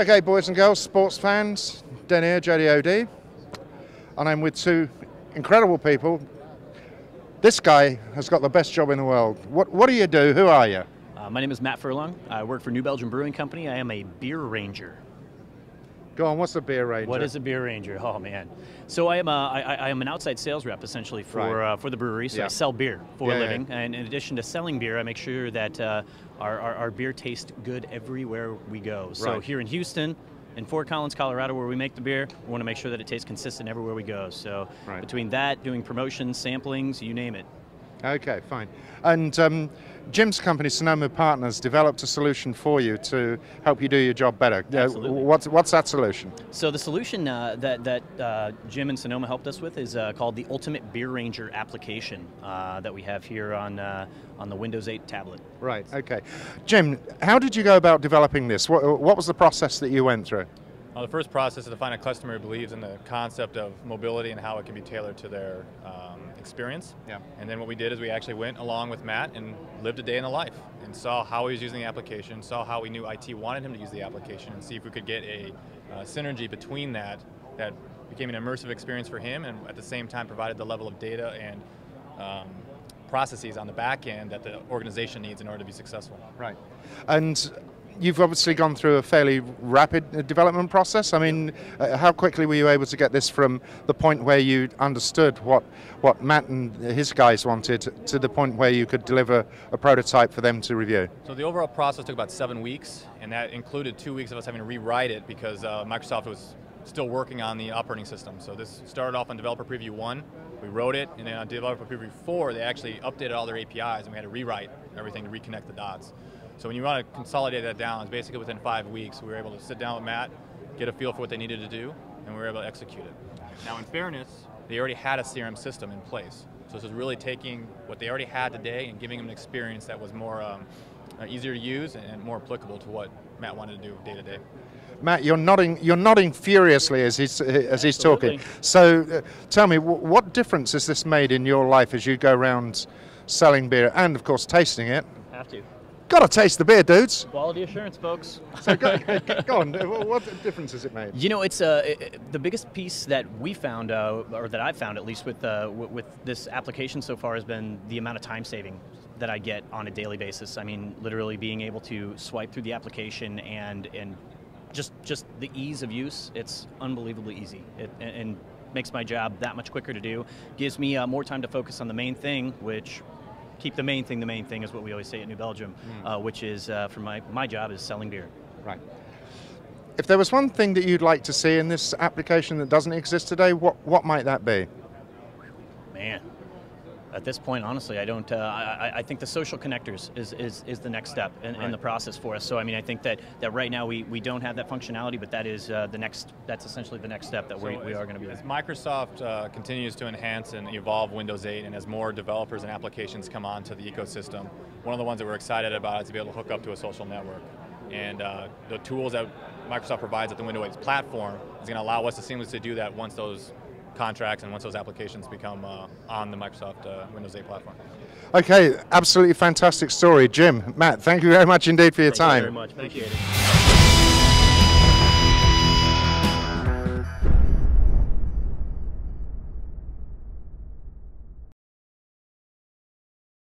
Okay, boys and girls, sports fans, Den here, JDOD, and I'm with two incredible people. This guy has got the best job in the world. What, what do you do? Who are you? Uh, my name is Matt Furlong. I work for New Belgium Brewing Company. I am a beer ranger. Go on, what's a beer ranger? What is a beer ranger? Oh man! So I am a, I, I am an outside sales rep essentially for Right. uh, for the brewery. So Yeah. I sell beer for Yeah, a yeah. living, and in addition to selling beer, I make sure that uh, our, our our beer tastes good everywhere we go. So Right. here in Houston. In Fort Collins, Colorado, where we make the beer, we want to make sure that it tastes consistent everywhere we go. So Right. between that, doing promotions, samplings, you name it. Okay, fine. And um, Jim's company, Sonoma Partners, developed a solution for you to help you do your job better. Uh, Absolutely. what's, what's that solution? So the solution uh, that that uh, Jim and Sonoma helped us with is uh, called the Ultimate Beer Ranger application uh, that we have here on uh, on the Windows 8 tablet. Right, okay. Jim, how did you go about developing this? What, what was the process that you went through? Well, the first process is to find a customer who believes in the concept of mobility and how it can be tailored to their um, experience. Yeah. And then what we did is we actually went along with Matt and lived a day in the life and saw how he was using the application, saw how we knew IT wanted him to use the application, and see if we could get a uh, synergy between that that became an immersive experience for him and at the same time provided the level of data and um, processes on the back end that the organization needs in order to be successful. Right. And you've obviously gone through a fairly rapid uh, development process. I mean, uh, how quickly were you able to get this from the point where you understood what, what Matt and his guys wanted to the point where you could deliver a prototype for them to review? So the overall process took about seven weeks, and that included two weeks of us having to rewrite it because uh, Microsoft was still working on the operating system. So this started off on Developer Preview 1, we wrote it, and then on Developer Preview 4, they actually updated all their APIs, and we had to rewrite everything to reconnect the dots. So when you want to consolidate that down, it's basically within five weeks, we were able to sit down with Matt, get a feel for what they needed to do, and we were able to execute it. Now in fairness, they already had a CRM system in place. So this is really taking what they already had today and giving them an experience that was more um, uh, easier to use and more applicable to what Matt wanted to do day to day. Matt, you're nodding. You're nodding furiously as he's as he's talking. So, uh, tell me, w- what difference has this made in your life as you go around selling beer and, of course, tasting it? Have to. Got to taste the beer, dudes. Quality assurance, folks. So go, go on. What difference has it made? You know, it's uh, i- i- the biggest piece that we found, uh, or that I've found at least with, uh, with this application so far, has been the amount of time saving that I get on a daily basis. I mean, literally being able to swipe through the application and and just just the ease of use. It's unbelievably easy, it, and, and makes my job that much quicker to do. Gives me uh, more time to focus on the main thing, which keep the main thing the main thing is what we always say at New Belgium, uh, which is uh, for my my job is selling beer. Right. If there was one thing that you'd like to see in this application that doesn't exist today, what what might that be? Man, at this point, honestly, I don't. Uh, I, I- think the social connectors is, is, is the next step in, in the process for us. So, I mean, I think that, that right now we, we don't have that functionality, but that is uh, the next. That's essentially the next step that we, So we as- are going to be. As Microsoft uh, continues to enhance and evolve Windows 8, and as more developers and applications come onto the ecosystem, one of the ones that we're excited about is to be able to hook up to a social network. And uh, the tools that Microsoft provides at the Windows 8 platform is going to allow us to seamlessly do that once those contracts and once those applications become uh, on the Microsoft uh, Windows 8 platform. Okay, absolutely fantastic story, Jim, Matt. Thank you very much indeed for your Thank you time. very much. Appreciate it.